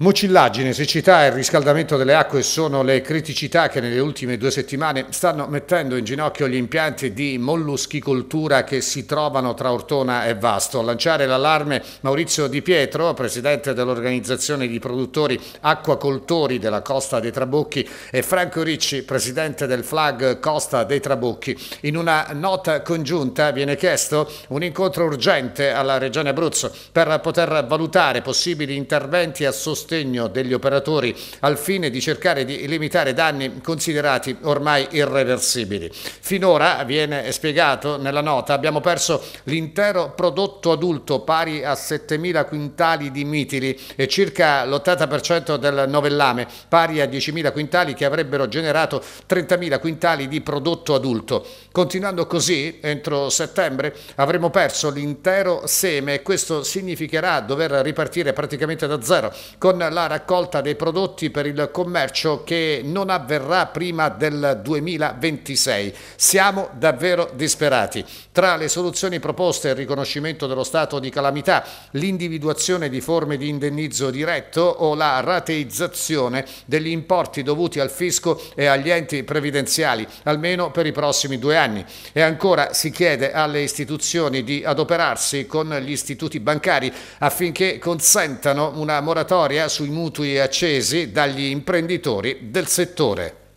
Mucillaggine, siccità e riscaldamento delle acque sono le criticità che nelle ultime due settimane stanno mettendo in ginocchio gli impianti di molluschicoltura che si trovano tra Ortona e Vasto. A lanciare l'allarme Maurizio Di Pietro, presidente dell'organizzazione di produttori acquacoltori della Costa dei Trabocchi e Franco Ricci, presidente del FLAG Costa dei Trabocchi. In una nota congiunta viene chiesto un incontro urgente alla Regione Abruzzo per poter valutare possibili interventi a sostegno sostegno degli operatori al fine di cercare di limitare danni considerati ormai irreversibili. Finora, viene spiegato nella nota, abbiamo perso l'intero prodotto adulto pari a 7.000 quintali di mitili e circa l'80% del novellame pari a 10.000 quintali che avrebbero generato 30.000 quintali di prodotto adulto. Continuando così, entro settembre avremo perso l'intero seme e questo significherà dover ripartire praticamente da zero con la raccolta dei prodotti per il commercio che non avverrà prima del 2026. Siamo davvero disperati. Tra le soluzioni proposte il riconoscimento dello stato di calamità, l'individuazione di forme di indennizzo diretto o la rateizzazione degli importi dovuti al fisco e agli enti previdenziali, almeno per i prossimi due anni. E ancora si chiede alle istituzioni di adoperarsi con gli istituti bancari affinché consentano una moratoria sui mutui accesi dagli imprenditori del settore.